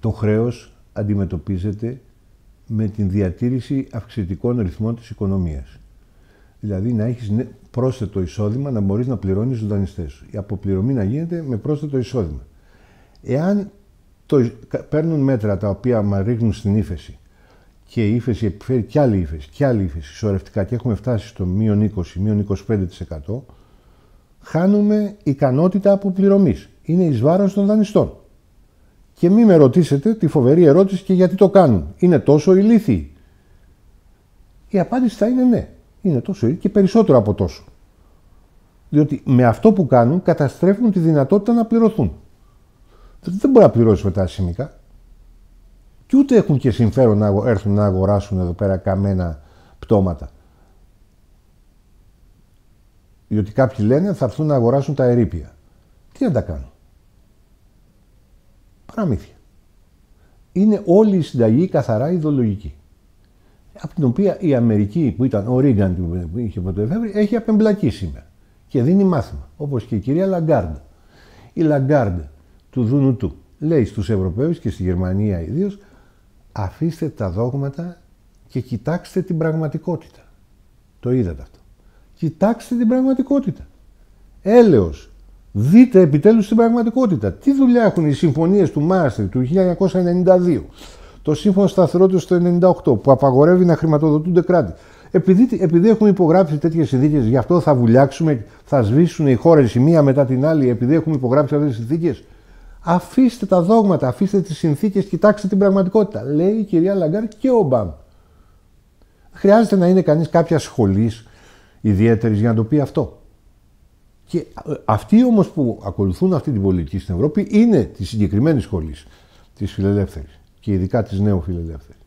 το χρέος αντιμετωπίζεται με την διατήρηση αυξητικών ρυθμών της οικονομίας. Δηλαδή να έχεις πρόσθετο εισόδημα να μπορείς να πληρώνεις τους δανειστές σου. Η αποπληρωμή να γίνεται με πρόσθετο εισόδημα. Εάν το, παίρνουν μέτρα τα οποία μας ρίχνουν στην ύφεση και η ύφεση επιφέρει κι άλλη ύφεση, κι άλλη ύφεση, σωρευτικά και έχουμε φτάσει στο μείον 20, μείον 25%, χάνουμε ικανότητα αποπληρωμής. Είναι εις βάρος των δανειστών. Και μην με ρωτήσετε τη φοβερή ερώτηση και γιατί το κάνουν. Είναι τόσο ηλίθιοι. Η απάντηση θα είναι ναι. Είναι τόσο ηλίθιοι και περισσότερο από τόσο. Διότι με αυτό που κάνουν καταστρέφουν τη δυνατότητα να πληρωθούν. Δεν μπορεί να πληρώσεις μετά σημικά. Και ούτε έχουν και συμφέρον να έρθουν να αγοράσουν εδώ πέρα καμένα πτώματα. Διότι κάποιοι λένε θα έρθουν να αγοράσουν τα ερήπια. Τι να τα κάνουν; Παραμύθια. Είναι όλη η συνταγή καθαρά ιδεολογική. Από την οποία η Αμερική που ήταν ο Ρίγκαν που είχε πρωτοεφεύρει έχει απεμπλακεί σήμερα και δίνει μάθημα. Όπως και η κυρία Λαγκάρντ. Η Λαγκάρντ του ΔΝΤ λέει στους Ευρωπαίους και στη Γερμανία ιδίως αφήστε τα δόγματα και κοιτάξτε την πραγματικότητα. Το είδατε αυτό. Κοιτάξτε την πραγματικότητα. Έλεος. Δείτε επιτέλους την πραγματικότητα. Τι δουλειά έχουν οι συμφωνίες του Μάαστριχτ του 1992, το Σύμφωνο Σταθερότητας του 1998 που απαγορεύει να χρηματοδοτούνται κράτη. Επειδή, επειδή έχουμε υπογράψει τέτοιες συνθήκες, γι' αυτό θα βουλιάξουμε, θα σβήσουν οι χώρες η μία μετά την άλλη, επειδή έχουμε υπογράψει αυτές τις συνθήκες. Αφήστε τα δόγματα, αφήστε τις συνθήκες, κοιτάξτε την πραγματικότητα. Λέει η κυρία Λαγκάρντ και ο Ομπάμα. Χρειάζεται να είναι κανείς κάποια σχολής ιδιαίτερης για να το πει αυτό. Και ε, αυτοί όμως που ακολουθούν αυτή την πολιτική στην Ευρώπη είναι της συγκεκριμένης σχολής της φιλελεύθερης και ειδικά της νέου φιλελεύθερη.